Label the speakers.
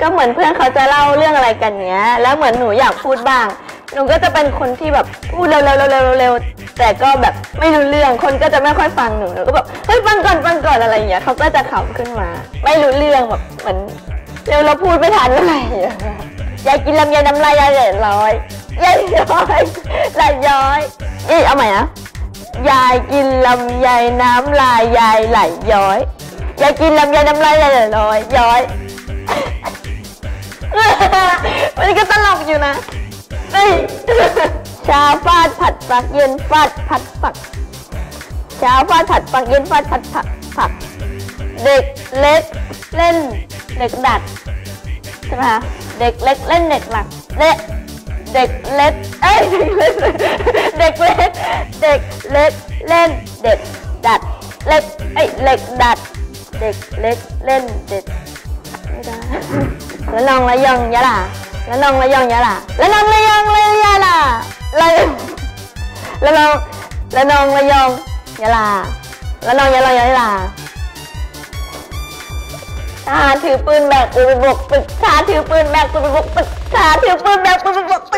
Speaker 1: ก็เหมือนเพื่อนเขาจะเล่าเรื่องอะไรกันเนี้ย แล้วเหมือนหนูอยากพูดบ้าง หนูก็จะเป็นคนที่แบบพูดเร็วๆเร็วๆเร็วๆแต่ก็แบบไม่รู้เรื่อง คนก็จะไม่ค่อยฟังหนู หนูก็แบบเฮ้ยฟังก่อนฟังก่อนอะไรอย่างเงี้ยเขาก็จะขำขึ้นมา ไม่รู้เรื่องแบบเหมือนเร็วเราพูดไม่ทันอะไรอย่างเงี้ยยายกินลำไยน้ำลายยายไหลร้อยยายย้อยไหลย้อยเอ้ยเอาใหม่นะยายกินลำไยน้ำลายยายไหลย้อยยายกินลำไยน้ำลายยายไหลย้อยย้อย มันก็ตลกอยู่นะเฮ้ยชาฟาดผัดฝักเย็นฟาดผัดฝักเช้าฟาดผัดฝักเย็นฟาดผัดผักผัก เด็กเล็กเล่นเด็กดัดใช่ไหมคะเด็กเล็กเล่นเด็กหลักเด็กเด็กเล็กเอ้ยเด็กเล็กเด็กเล็กเด็กเล็กเล่นเด็กดัดเล็กเอ้ยเล็กดัด เด็กเล็กเล่นเด็กไม่ได้ ละนองละยองยะล่ะแล้วน้องละยองยะล่ะแล้วน้องละยองเลยยะล่ะแล้วแล้วน้องแล้วน้องละยองยะล่ะแล้วน้องยะลองยะล่ะทหารถือปืนแบกปืนไปบุกตึกทหารถือปืนแบกปืนไปบุกตึกทหารถือปืนแบกปืนไปบุกตึก